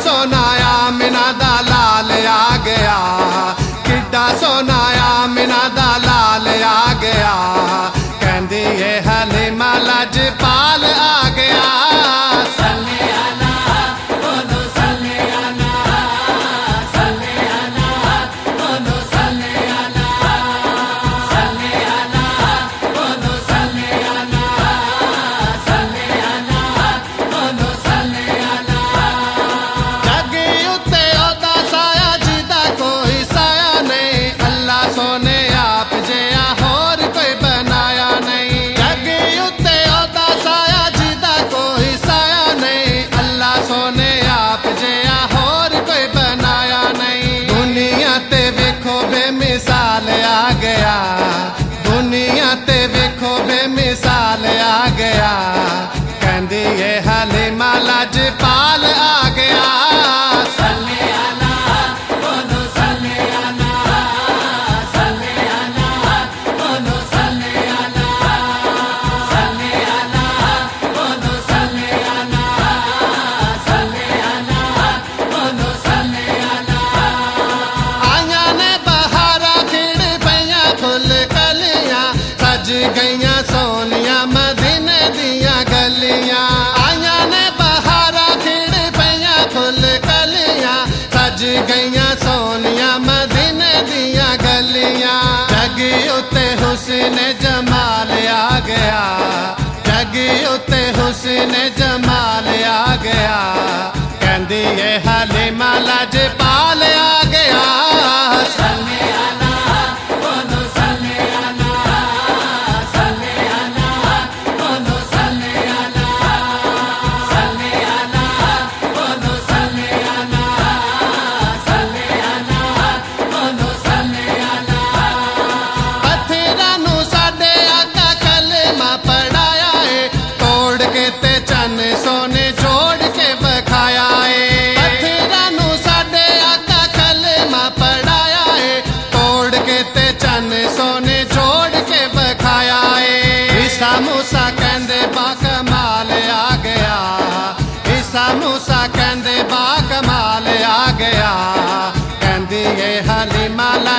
सोनाया मिनादा लाल आ गया। किड्डा सोनाया मिनादा लाल आ गया। कहती है हली माला जपा साल आ गया। कहती है हाले माला जपाल गईया, सोनिया मदिन दिया गलिया। आया ने बहारा खिड़ पैया खुल कलिया। सज गईया, सोनिया मदिन दिया गलिया। जगी उते हुसन जमाल आ गया। जगी उत हुसन जमाल आ गया। कहती है, हाले माला जपाल आ गया।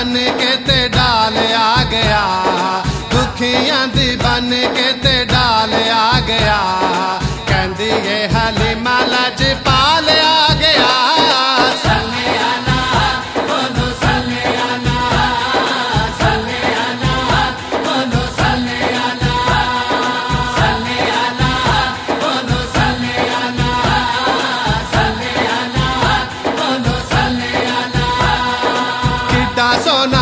बन के ते डाल आ गया। दुखिया दी बन के ते डाल आ गया। persona.